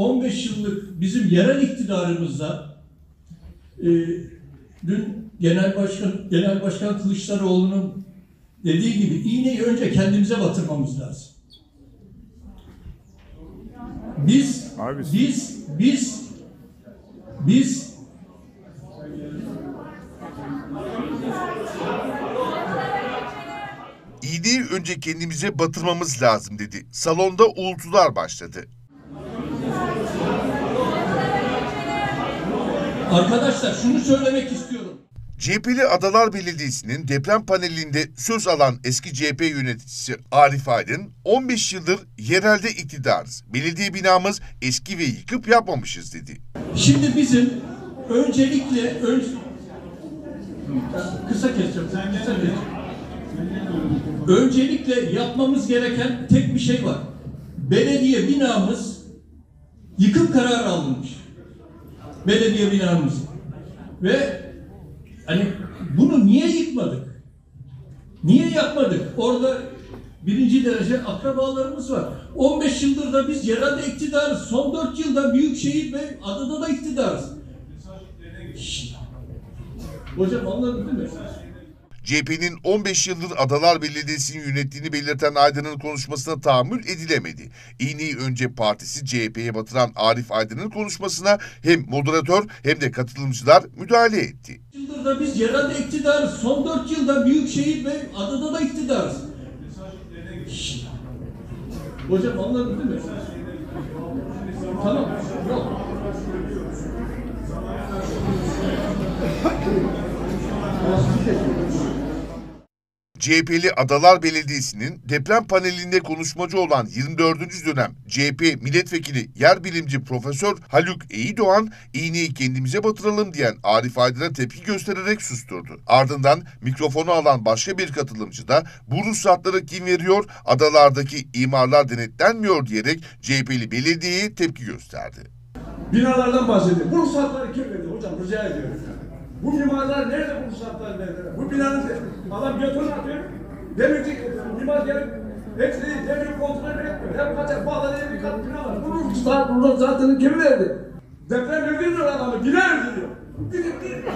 15 yıllık bizim yerel iktidarımızda e, dün Genel Başkan Genel Başkan Kılıçdaroğlu'nun dediği gibi iğneyi önce kendimize batırmamız lazım. Biz Abi- biz biz biz İğneyi önce kendimize batırmamız lazım dedi. Salonda uğultular başladı. Arkadaşlar şunu söylemek istiyorum. CHP'li Adalar Belediyesi'nin deprem panelinde söz alan eski CHP yöneticisi Arif Aydın, 15 yıldır yerelde iktidarız. Belediye binamız eski ve yıkıp yapmamışız dedi. Şimdi bizim öncelikle ön... kısa keseceğim. Sen kısa kes. Öncelikle yapmamız gereken tek bir şey var. Belediye binamız yıkım kararı alınmış. Belediye binamız. Ve hani bunu niye yıkmadık? Niye yapmadık? Orada birinci derece akrabalarımız var. 15 yıldır da biz yerelde iktidarız. Son 4 yılda Büyükşehir ve adada da iktidarız. Hocam anladın değil mi? CHP'nin 15 yıldır Adalar Belediyesi'ni yönettiğini belirten Aydın'ın konuşmasına tahammül edilemedi. İğneyi önce partisi CHP'ye batıran Arif Aydın'ın konuşmasına hem moderatör hem de katılımcılar müdahale etti. yıldır da biz yerelde iktidarız. Son 4 yılda Büyükşehir ve adada da iktidarız. Hocam anladın değil mi? Tamam. Yok. CHP'li Adalar Belediyesi'nin deprem panelinde konuşmacı olan 24. dönem CHP milletvekili yer bilimci Profesör Haluk Eyidoğan iğneyi kendimize batıralım diyen Arif Aydın'a tepki göstererek susturdu. Ardından mikrofonu alan başka bir katılımcı da bu ruhsatları kim veriyor, adalardaki imarlar denetlenmiyor diyerek CHP'li belediyeye tepki gösterdi. Binalardan bahsediyor. Bu ruhsatları kim verdi hocam rica ediyorum. Bu mimarlar nerede bu ruhsatlar nerede? Bu binanın adam beton atıyor. Demirci mimar gelip hepsi demir kontrol etmiyor. Hep kaçak bağlı bir kat bina var. Bu ruhsat, ruhsatını kim verdi? Deprem öldürmüyor adamı. Bina öldürüyor. Belediyenin